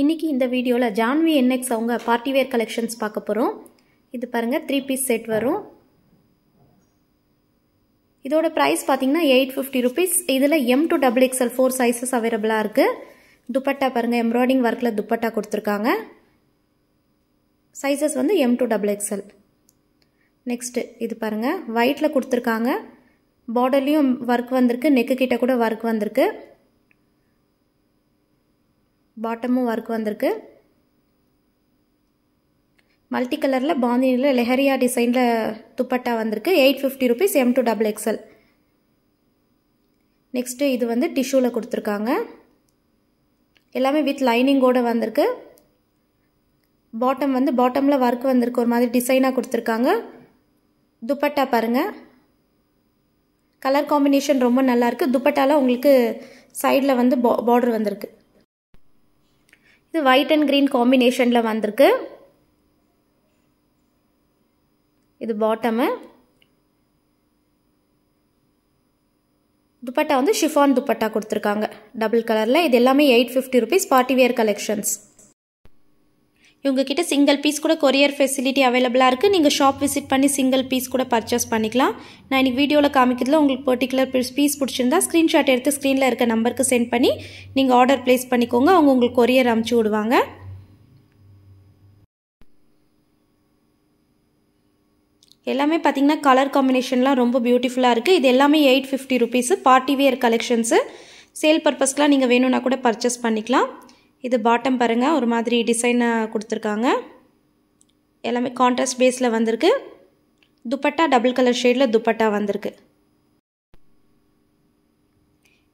இன்றைக்கி இந்த வீடியோவில் ஜான்வி என்எக்ஸ் அவங்க பார்ட்டிவேர் கலெக்ஷன்ஸ் பார்க்க போகிறோம் இது பாருங்கள் த்ரீ பீஸ் செட் வரும். இதோட ப்ரைஸ் பார்த்தீங்கன்னா எயிட் ஃபிஃப்டி ருபீஸ் இதில் M to double XL four sizes அவைலபிளாக இருக்குது துப்பட்டா பாருங்கள் எம்ப்ராய்டிங் ஒர்க்கில் துப்பட்டா கொடுத்துருக்காங்க. சைஸஸ் வந்து M to double XL next இது பாருங்கள் ஒயிட்டில் கொடுத்துருக்காங்க. பார்டர்லேயும் ஒர்க் வந்திருக்கு நெக்கு கிட்ட கூட ஒர்க் வந்திருக்கு. பாட்டமும் ஒர்க் வந்திருக்கு. மல்டி கலரில் பாந்தினியில் லெஹரியா டிசைனில் துப்பட்டா வந்திருக்கு. Eight fifty rupees M to double XL next இது வந்து டிஷ்யூவில் கொடுத்துருக்காங்க. எல்லாமே வித் லைனிங்கோடு வந்திருக்கு. பாட்டம் வந்து பாட்டமில் ஒர்க் வந்திருக்கு. ஒரு மாதிரி டிசைனாக கொடுத்துருக்காங்க. துப்பட்டா பாருங்கள் கலர் காம்பினேஷன் ரொம்ப நல்லாயிருக்கு துப்பட்டாவில் உங்களுக்கு சைடில் வந்து பா பார்டர் வந்திருக்கு. இது ஒயிட் அண்ட் க்ரீன் காம்பினேஷனில் வந்திருக்கு. இது பாட்டமு துப்பட்டா வந்து ஷிஃபான் துப்பட்டா கொடுத்துருக்காங்க. டபுள் கலரில் இது எல்லாமே eight fifty rupees party wear collections இவங்கக்கிட்ட சிங்கிள் பீஸ் கூட கொரியர் ஃபெசிலிட்டி அவைலபிளாக இருக்குது நீங்கள் ஷாப் விசிட் பண்ணி சிங்கிள் பீஸ் கூட பர்ச்சேஸ் பண்ணிக்கலாம். நான் இன்றைக்கி வீடியோவில் காமிக்கிறதுல உங்களுக்கு பர்டிகுலர் பீஸ் பீஸ் பிடிச்சிருந்தா ஸ்க்ரீன்ஷாட் எடுத்து ஸ்க்ரீனில் இருக்க நம்பருக்கு சென்ட் பண்ணி நீங்கள் ஆர்டர் ப்ளேஸ் பண்ணிக்கோங்க. அவங்க உங்களுக்கு கொரியர் அமுச்சு விடுவாங்க. எல்லாமே பார்த்தீங்கன்னா கலர் காம்பினேஷன்லாம் ரொம்ப பியூட்டிஃபுல்லாக இருக்குது இது எல்லாமே eight fifty rupees party wear collections sale பர்பஸ்க்கெலாம் நீங்கள் வேணும்னா கூட பர்ச்சேஸ் பண்ணிக்கலாம். இது பாட்டம் பாருங்கள் ஒரு மாதிரி டிசைனாக கொடுத்துருக்காங்க. எல்லாமே கான்ட்ராஸ்ட் பேஸில் வந்திருக்கு. துப்பட்டா டபுள் கலர் ஷேடில் துப்பட்டா வந்திருக்கு.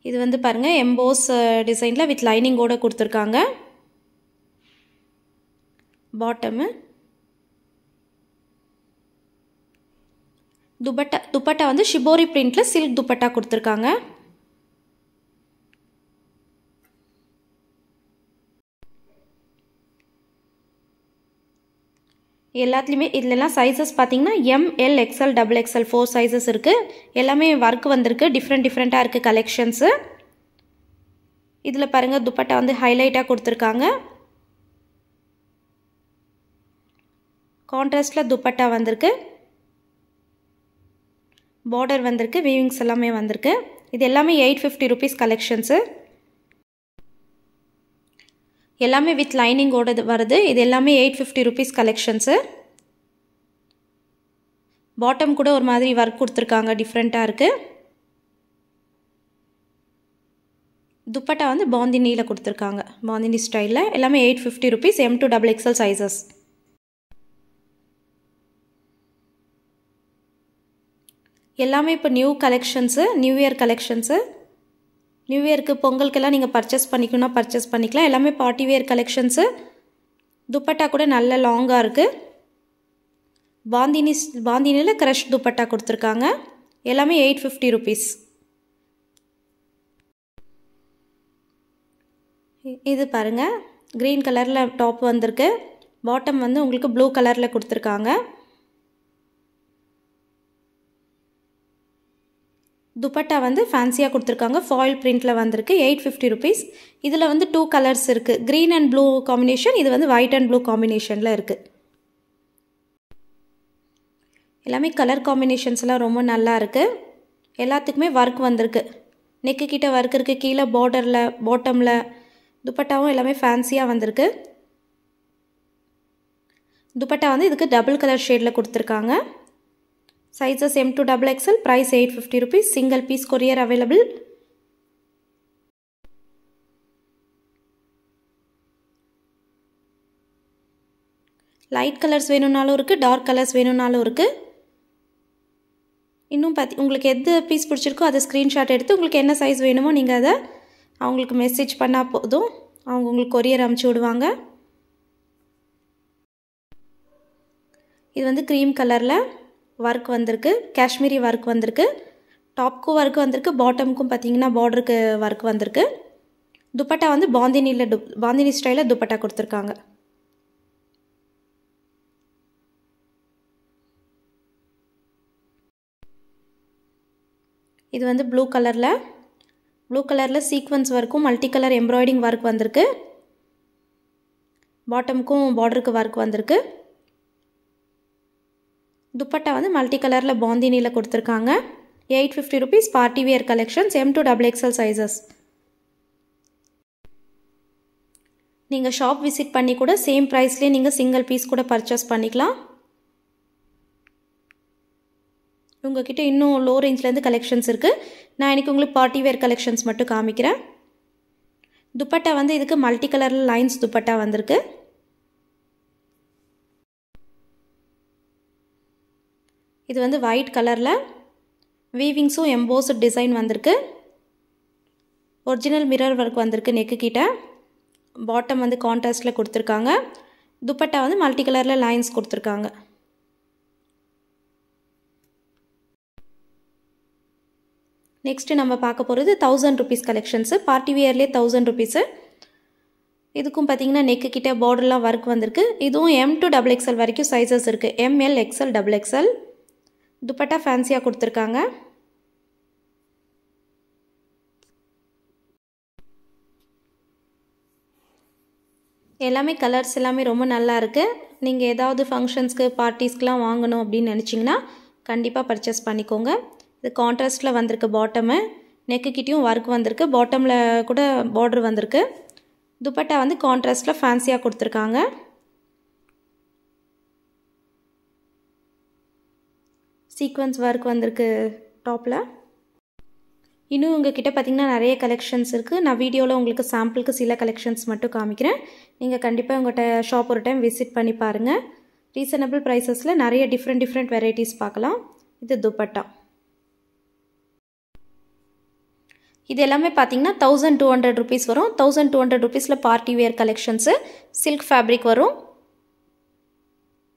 இது வந்து பாருங்கள் எம்போஸ் டிசைனில் வித் லைனிங்கோடு கொடுத்துருக்காங்க. பாட்டமு துப்பட்டா துப்பட்டா வந்து ஷிபோரி பிரிண்டில் சில்க் துப்பட்டா கொடுத்துருக்காங்க. எல்லாத்துலேயுமே இதிலெல்லாம் சைஸஸ் பார்த்தீங்கன்னா M L XL double XL four sizes இருக்குது எல்லாமே ஒர்க் வந்திருக்கு. டிஃப்ரெண்ட் டிஃப்ரெண்ட்டாக இருக்குது கலெக்ஷன்ஸு இதில் பாருங்கள் துப்பட்டா வந்து ஹைலைட்டாக கொடுத்துருக்காங்க. கான்ட்ராஸ்டில் துப்பட்டா வந்திருக்கு. பார்டர் வந்திருக்கு. வீவிங்ஸ் எல்லாமே வந்திருக்கு. இது எல்லாமே எயிட் ஃபிஃப்டி ருபீஸ் கலெக்ஷன்ஸு எல்லாமே வித் லைனிங்கோட வருது. இது எல்லாமே eight fifty rupees collections bottom கூட ஒரு மாதிரி ஒர்க் கொடுத்துருக்காங்க. டிஃப்ரெண்ட்டாக இருக்குது துப்பட்டா வந்து பாந்தினியில் கொடுத்துருக்காங்க. பாந்தினி ஸ்டைலில் எல்லாமே eight fifty rupees M to double XL sizes எல்லாமே இப்போ new collections new year collections new இயருக்கு பொங்கலுக்கெல்லாம் நீங்கள் பர்ச்சேஸ் பண்ணிக்கணும்னா பர்ச்சேஸ் பண்ணிக்கலாம். எல்லாமே பார்ட்டி வேர் கலெக்ஷன்ஸு துப்பட்டா கூட நல்ல லாங்காக இருக்குது பாந்தினி பாந்தினியில் க்ரஷ் துப்பட்டா கொடுத்துருக்காங்க. எல்லாமே எயிட் ஃபிஃப்டி ருபீஸ் இது பாருங்கள் க்ரீன் கலரில் டாப் வந்திருக்கு. பாட்டம் வந்து உங்களுக்கு ப்ளூ கலரில் கொடுத்துருக்காங்க. துப்பட்டா வந்து ஃபேன்சியாக கொடுத்துருக்காங்க. ஃபாயில் பிரிண்ட்டில் வந்திருக்கு. எயிட் ஃபிஃப்டி ருபீஸ் இதில் வந்து டூ கலர்ஸ் இருக்குது க்ரீன் அண்ட் ப்ளூ காம்பினேஷன் இது வந்து ஒயிட் அண்ட் ப்ளூ காம்பினேஷனில் இருக்குது எல்லாமே கலர் காம்பினேஷன்ஸ்லாம் ரொம்ப நல்லா இருக்குது எல்லாத்துக்குமே ஒர்க் வந்திருக்கு. நெக்கு கிட்ட ஒர்க் இருக்குது கீழே பார்டரில் பாட்டமில் துப்பட்டாவும் எல்லாமே ஃபேன்சியாக வந்திருக்கு. துப்பட்டா வந்து இதுக்கு டபுள் கலர் ஷேடில் கொடுத்துருக்காங்க. Sizes M to double XL price eight fifty rupees single piece courier available light colours வேணும்னாலும் இருக்குது டார்க் கலர்ஸ் வேணும்னாலும் இருக்குது இன்னும் பார்த்தி உங்களுக்கு எது பீஸ் பிடிச்சிருக்கோ அதை ஸ்க்ரீன்ஷாட் எடுத்து உங்களுக்கு என்ன சைஸ் வேணுமோ நீங்கள் அதை அவங்களுக்கு மெசேஜ் பண்ணால் போதும். அவங்க உங்களுக்கு கொரியர் அமுச்சு விடுவாங்க. இது வந்து க்ரீம் கலரில் ஒர்க் வந்திருக்கு காஷ்மீரி ஒர்க் வந்திருக்கு டாப்க்கும் ஒர்க் வந்திருக்கு பாட்டமுக்கும் பார்த்தீங்கன்னா பார்டருக்கு ஒர்க் வந்திருக்கு. துப்பட்டா வந்து பாந்தினியில் டு பாந்தினி ஸ்டைலில் துப்பட்டா கொடுத்துருக்காங்க. இது வந்து ப்ளூ கலரில் ப்ளூ கலரில் சீக்வன்ஸ் ஒர்க்கும் மல்டி கலர் எம்ப்ராய்டிங் ஒர்க் வந்திருக்கு. பாட்டமுக்கும் பார்டருக்கு ஒர்க் வந்திருக்கு. துப்பட்டா வந்து மல்டி கலரில் பாந்தினியில் கொடுத்துருக்காங்க. Eight fifty rupees party wear collections M to double XL sizes நீங்கள் ஷாப் விசிட் பண்ணி கூட சேம் ப்ரைஸ்லேயே நீங்கள் சிங்கிள் பீஸ் கூட பர்ச்சேஸ் பண்ணிக்கலாம். உங்ககிட்ட இன்னும் லோ ரேஞ்ச்லேருந்து கலெக்ஷன்ஸ் இருக்குது நான் இன்றைக்கி உங்களுக்கு பார்ட்டி வேர் கலெக்ஷன்ஸ் மட்டும் காமிக்கிறேன். துப்பட்டா வந்து இதுக்கு மல்டி கலரில் லைன்ஸ் துப்பட்டா வந்திருக்கு. இது வந்து ஒயிட் கலரில் வீவிங்ஸும் எம்போஸ் டிசைன் வந்திருக்கு. ஒரிஜினல் மிரர் ஒர்க் வந்திருக்கு நெக்கு கிட்ட. பாட்டம் வந்து கான்ட்ராஸ்டில் கொடுத்துருக்காங்க. துப்பட்டா வந்து மல்டி கலரில் லைன்ஸ் கொடுத்துருக்காங்க. நெக்ஸ்ட்டு நம்ம பார்க்க போகிறது தௌசண்ட் ருபீஸ் கலெக்ஷன்ஸு பார்ட்டி வியர்லேயே தௌசண்ட் ருபீஸு இதுக்கும் பார்த்தீங்கன்னா நெக்கு கிட்டே பார்டர்லாம் ஒர்க் வந்திருக்கு. இதுவும் எம் டு டபுள் எக்ஸ்எல் வரைக்கும் சைஸஸ் இருக்குது M L XL double XL dupatta ஃபேன்சியாக கொடுத்துருக்காங்க. எல்லாமே கலர்ஸ் எல்லாமே ரொம்ப நல்லா இருக்குது நீங்கள் ஏதாவது ஃபங்க்ஷன்ஸ்க்கு பார்ட்டிஸ்க்கெலாம் வாங்கணும் அப்படின்னு நினச்சிங்கன்னா கண்டிப்பாக பர்ச்சேஸ் பண்ணிக்கோங்க. இது கான்ட்ராஸ்ட்டில் வந்திருக்கு பாட்டமு நெக்கு கிட்டேயும் ஒர்க் வந்திருக்கு. பாட்டமில் கூட பார்டர் வந்திருக்கு. துப்பட்டா வந்து கான்ட்ராஸ்ட்டில் ஃபேன்சியாக கொடுத்துருக்காங்க. சீக்வன்ஸ் ஒர்க் வந்திருக்கு டாப்பில் இன்னும் உங்ககிட்ட பார்த்திங்கன்னா நிறைய கலெக்ஷன்ஸ் இருக்குது நான் வீடியோவில் உங்களுக்கு சாம்பிளுக்கு சில கலெக்ஷன்ஸ் மட்டும் காமிக்கிறேன். நீங்கள் கண்டிப்பாக உங்கள்கிட்ட ஷாப் ஒரு டைம் விசிட் பண்ணி பாருங்கள் ரீசனபிள் ப்ரைஸஸில் நிறைய டிஃப்ரெண்ட் டிஃப்ரெண்ட் வெரைட்டிஸ் பார்க்கலாம். இது துப்பட்டா. இது எல்லாமே பார்த்தீங்கன்னா தௌசண்ட் டூ ஹண்ட்ரட் ருபீஸ் வரும். தௌசண்ட் டூ ஹண்ட்ரட் ருபீஸில் party wear collections silk fabric வரும்.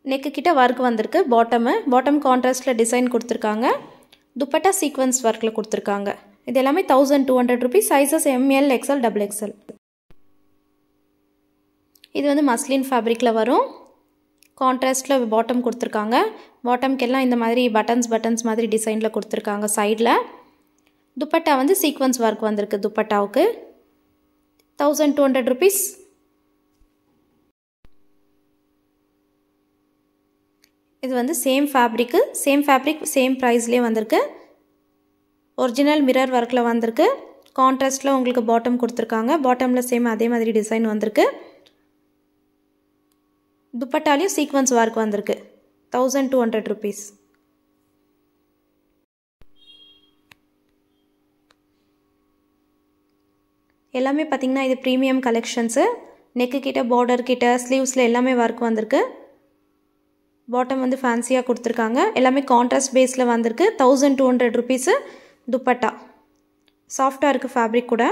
நெக்கு கிட்ட ஒர்க் வந்திருக்கு. பாட்டமு பாட்டம் கான்ட்ராஸ்டில் டிசைன் கொடுத்துருக்காங்க. துப்பட்டா சீக்வன்ஸ் ஒர்க்கில் கொடுத்துருக்காங்க. இது எல்லாமே thousand two hundred rupees sizes M L XL double XL இது வந்து மஸ்லின் ஃபேப்ரிக்கில் வரும். கான்ட்ராஸ்டில் பாட்டம் கொடுத்துருக்காங்க. பாட்டம்க்கெல்லாம் இந்த மாதிரி பட்டன்ஸ் பட்டன்ஸ் மாதிரி டிசைனில் கொடுத்துருக்காங்க சைடில் துப்பட்டா வந்து சீக்வன்ஸ் ஒர்க் வந்திருக்கு துப்பட்டாவுக்கு. தௌசண்ட் டூ ஹண்ட்ரட் ருபீஸ் இது வந்து same fabric same fabric same ப்ரைஸ்லேயே வந்திருக்கு. ஒரிஜினல் மிரர் ஒர்க்கில் வந்திருக்கு. கான்ட்ராஸ்டில் உங்களுக்கு பாட்டம் கொடுத்துருக்காங்க. பாட்டமில் சேம் அதே மாதிரி டிசைன் வந்திருக்கு. துப்பட்டாலையும் சீக்வன்ஸ் ஒர்க் வந்திருக்கு. தௌசண்ட் டூ ஹண்ட்ரட் ருபீஸ் எல்லாமே பார்த்திங்கன்னா இது ப்ரீமியம் கலெக்ஷன்ஸு நெக்கு கிட்ட பார்டர் கிட்ட ஸ்லீவ்ஸில் எல்லாமே ஒர்க் வந்திருக்கு. பாட்டம் வந்து ஃபேன்சியாக கொடுத்துருக்காங்க. எல்லாமே கான்ட்ராஸ்ட் பேஸில் வந்திருக்கு. Thousand two hundred rupees dupatta. சாஃப்டாக இருக்குது ஃபேப்ரிக் கூட.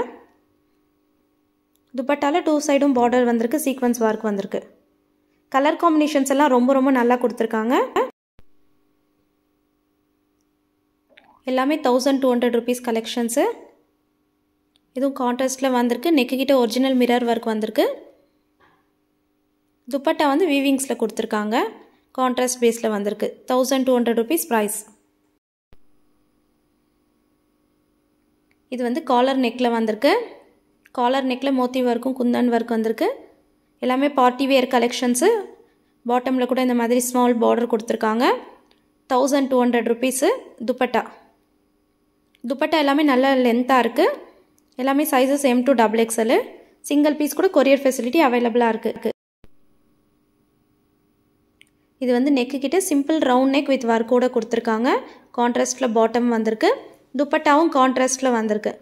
துப்பட்டாவில் டூ சைடும் பார்டர் வந்திருக்கு. சீக்வன்ஸ் ஒர்க் வந்திருக்கு. கலர் காம்பினேஷன்ஸ் எல்லாம் ரொம்ப ரொம்ப நல்லா கொடுத்துருக்காங்க. எல்லாமே thousand two hundred rupees collections இதுவும் கான்ட்ராஸ்டில் வந்திருக்கு. நெக்கிட்ட ஒரிஜினல் மிரர் ஒர்க் வந்திருக்கு. துப்பட்டா வந்து வீவிங்ஸில் கொடுத்துருக்காங்க. கான்ட்ராஸ்ட் பேஸில் வந்திருக்கு. Thousand two hundred rupees price இது வந்து காலர் நெக்கில் வந்திருக்கு. காலர் நெக்கில் மோத்தி ஒர்க்கும் குந்தன் ஒர்க் வந்திருக்கு. எல்லாமே பார்ட்டி வேர் கலெக்ஷன்ஸு பாட்டமில் கூட இந்த மாதிரி ஸ்மால் பார்டர் கொடுத்துருக்காங்க. Thousand two hundred rupees dupatta. Dupatta எல்லாமே நல்ல லென்த்தாக இருக்குது எல்லாமே sizes M to double XL single piece கூட கொரியர் ஃபெசிலிட்டி அவைலபிளாக இருக்குது இது வந்து நெக்கு கிட்டே சிம்பிள் ரவுண்ட் நெக் வித் ஒர்க்கோட கொடுத்துருக்காங்க. கான்ட்ராஸ்டில் பாட்டம் வந்திருக்கு. துப்பட்டாவும் கான்ட்ராஸ்டில் வந்திருக்கு.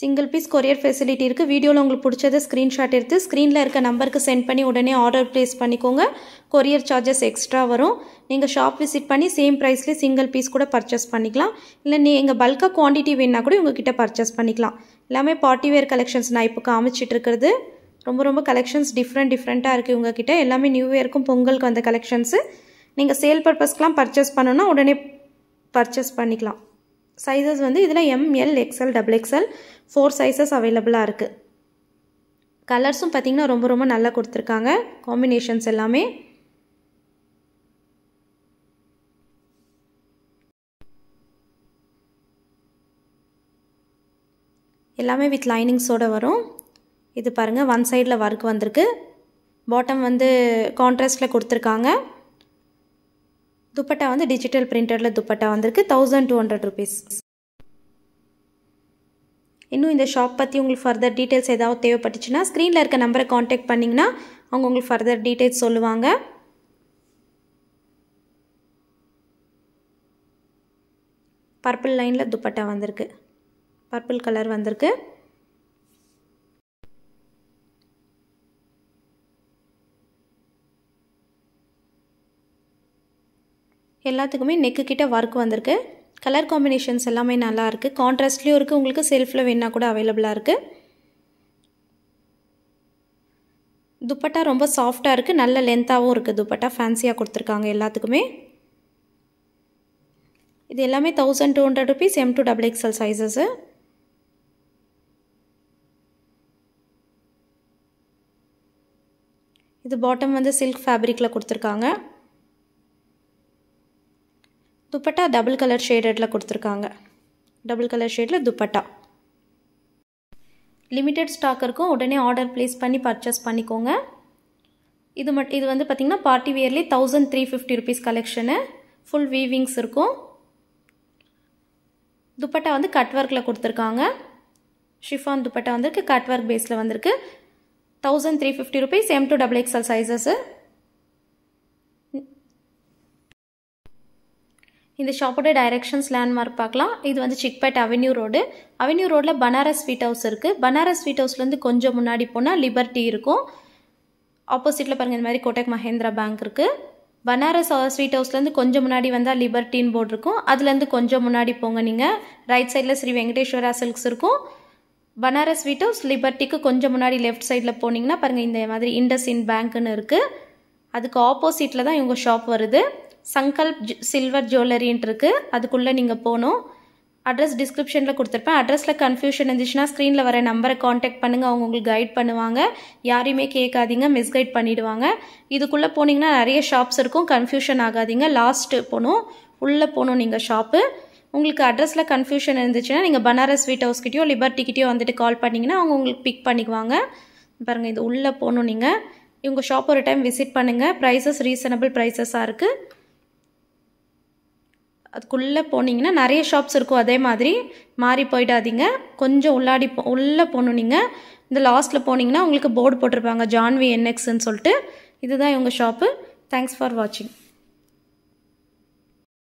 சிங்கிள் பீஸ் கொரியர் ஃபெசிலிட்டி இருக்குது வீடியோவில் உங்களுக்கு பிடிச்சதை ஸ்க்ரீன்ஷாட் எடுத்து ஸ்க்ரீனில் இருக்க நம்பருக்கு சென்ட் பண்ணி உடனே ஆர்டர் ப்ளேஸ் பண்ணிக்கோங்க. கொரியர் சார்ஜஸ் எக்ஸ்ட்ரா வரும். நீங்கள் ஷாப் விசிட் பண்ணி சேம் ப்ரைஸ்லேயே சிங்கிள் பீஸ் கூட பர்ச்சேஸ் பண்ணிக்கலாம். இல்லை நீ எங்கள் பல்காக குவான்டிட்டி வேணுன்னா கூட உங்ககிட்ட பர்ச்சேஸ் பண்ணிக்கலாம். எல்லாமே பார்ட்டி வேர் கலெக்ஷன்ஸ் நான் இப்போ காமிச்சிட்டு இருக்கிறது. ரொம்ப ரொம்ப கலெக்ஷன்ஸ் டிஃப்ரெண்ட் டிஃப்ரெண்ட்டாக இருக்குது உங்ககிட்ட எல்லாமே நியூ இயருக்கும் பொங்கலுக்கு வந்த கலெக்ஷன்ஸு நீங்கள் சேல் பர்பஸ்க்கெலாம் பர்ச்சேஸ் பண்ணணுன்னா உடனே பர்ச்சேஸ் பண்ணிக்கலாம். சைஸஸ் வந்து இதில் M L XL double XL four sizes அவைலபிளாக இருக்குது கலர்ஸும் பார்த்திங்கன்னா ரொம்ப ரொம்ப நல்லா கொடுத்துருக்காங்க. காம்பினேஷன்ஸ் எல்லாமே. எல்லாமே வித் லைனிங்ஸோடு வரும். இது பாருங்கள் ஒன் சைடில் ஒர்க் வந்திருக்கு. பாட்டம் வந்து கான்ட்ராஸ்டில் கொடுத்துருக்காங்க. துப்பட்டா வந்து டிஜிட்டல் பிரிண்டடில் துப்பட்டா வந்திருக்கு தௌசண்ட் டூ ஹண்ட்ரட் ருபீஸ் இன்னும் இந்த ஷாப் பற்றி உங்களுக்கு ஃபர்தர் டீட்டெயில்ஸ் ஏதாவது தேவைப்பட்டுச்சுன்னா ஸ்க்ரீனில் இருக்க நம்பரை காண்டாக்ட் பண்ணிங்கன்னா அவங்க உங்களுக்கு ஃபர்தர் டீட்டெயில்ஸ் சொல்லுவாங்க. பர்பிள் லைனில் துப்பட்டா வந்திருக்கு. பர்பிள் கலர் வந்திருக்கு. எல்லாத்துக்குமே நெக்கு கிட்ட ஒர்க் வந்திருக்கு. கலர் காம்பினேஷன்ஸ் எல்லாமே நல்லா இருக்குது கான்ட்ராஸ்ட்லேயும் இருக்குது உங்களுக்கு செல்ஃபில் வேணால் கூட அவைலபிளாக இருக்குது துப்பட்டா ரொம்ப சாஃப்டாக இருக்குது நல்ல லென்த்தாகவும் இருக்குது துப்பட்டா ஃபேன்சியாக கொடுத்துருக்காங்க எல்லாத்துக்குமே. இது எல்லாமே thousand two hundred rupees M to double XL sizes இது பாட்டம் வந்து சில்க் ஃபேப்ரிக்கில் கொடுத்துருக்காங்க. துப்பட்டா டபுள் கலர் ஷேடடில் கொடுத்துருக்காங்க. டபுள் கலர் ஷேடில் துப்பட்டா. லிமிட்டெட் ஸ்டாக் இருக்கும் உடனே ஆர்டர் ப்ளேஸ் பண்ணி பர்ச்சேஸ் பண்ணிக்கோங்க. இது மட் இது வந்து பார்த்திங்கன்னா party வியர்லி thousand three fifty rupees collection. Full weavings இருக்கும். துப்பட்டா வந்து கட் ஒர்க்கில் கொடுத்துருக்காங்க. ஷிஃபான் துப்பட்டா வந்திருக்கு கட் ஒர்க் பேஸில் வந்திருக்கு. Thousand three fifty rupees M to double XL sizes இந்த ஷாப்போட டைரக்ஷன்ஸ் லேண்ட்மார்க் பார்க்கலாம். இது வந்து சிக்பேட் அவென்யூ ரோடு அவென்யூ ரோடில் பனாரஸ் ஸ்வீட் ஹவுஸ் இருக்குது பனாரஸ் ஸ்வீட் ஹவுஸ்லேருந்து கொஞ்சம் முன்னாடி போனால் லிபர்ட்டி இருக்கும். ஆப்போசிட்டில் பாருங்கள் இந்த மாதிரி கோட்டக் மஹேந்திரா பேங்க் இருக்குது பனாரஸ் ஸ்வீட் ஹவுஸ்லேருந்து கொஞ்சம் முன்னாடி வந்தால் லிபர்ட்டின்னு போர்டு இருக்கும். அதுலேருந்து கொஞ்சம் முன்னாடி போங்க நீங்கள் ரைட் சைடில் ஸ்ரீ வெங்கடேஸ்வரா சில்க்ஸ் இருக்கும். பனாரஸ் ஸ்வீட் ஹவுஸ் லிபர்ட்டிக்கு கொஞ்சம் முன்னாடி லெஃப்ட் சைடில் போனீங்கன்னா பாருங்கள் இந்த மாதிரி இண்டஸ் இன் பேங்க்குன்னு இருக்குது அதுக்கு ஆப்போசிட்டில் தான் இவங்க ஷாப் வருது. சங்கல்ப் சில்வர் ஜுவல்லரின்ட்டு இருக்குது அதுக்குள்ளே நீங்கள் போகணும் அட்ரஸ் டிஸ்கிரிப்ஷனில் கொடுத்துருப்பேன். அட்ரஸில் கன்ஃபியூஷன் இருந்துச்சுன்னா ஸ்க்ரீனில் வர நம்பரை காண்டாக்ட் பண்ணுங்கள் அவங்க உங்களுக்கு கைட் பண்ணுவாங்க. யாரையுமே கேட்காதீங்க. மிஸ்கைட் பண்ணிவிடுவாங்க இதுக்குள்ளே போனீங்கன்னா நிறைய ஷாப்ஸ் இருக்கும். கன்ஃபியூஷன் ஆகாதீங்க. லாஸ்ட்டு போகணும் உள்ளே போகணும் நீங்கள் ஷாப்பு உங்களுக்கு அட்ரஸில் கன்ஃபியூஷன் இருந்துச்சுன்னா நீங்கள் பனாரஸ் ஸ்வீட் ஹவுஸ்கிட்டயோ லிபர்ட்டிக்கிட்டயோ வந்துட்டு கால் பண்ணிங்கன்னா அவங்க உங்களுக்கு பிக் பண்ணிக்குவாங்க. பாருங்கள் இது உள்ளே போகணும் நீங்கள் இவங்க ஷாப் ஒரு டைம் விசிட் பண்ணுங்கள் ப்ரைஸஸ் ரீசனபிள் ப்ரைஸஸாக இருக்குது அதுக்குள்ளே போனீங்கன்னா நிறைய ஷாப்ஸ் இருக்கும். அதே மாதிரி மாறி போயிடாதீங்க. கொஞ்சம் உள்ளாடி போ உள்ளே போகணும் நீங்கள் இந்த லாஸ்ட்டில் போனீங்கன்னா உங்களுக்கு போர்டு போட்டிருப்பாங்க. ஜான்வி என்எக்ஸ்ன்னு சொல்லிட்டு. இதுதான் இவங்க ஷாப்பு தேங்க்ஸ் ஃபார் வாட்சிங்